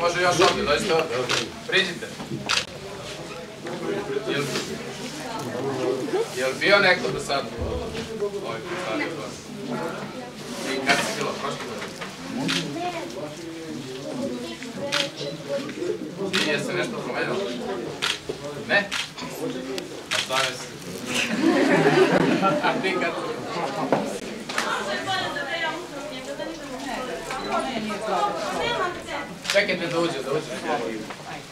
Može još ovdje, ovdje. Priđite. Jel, jel bio neko do sad? Ovaj. I kad si bilo prošle godine? I je se nešto promenilo? Ne? A stave se. A ti kad? Čekajte da uđe, da uđe.